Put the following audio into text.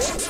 What?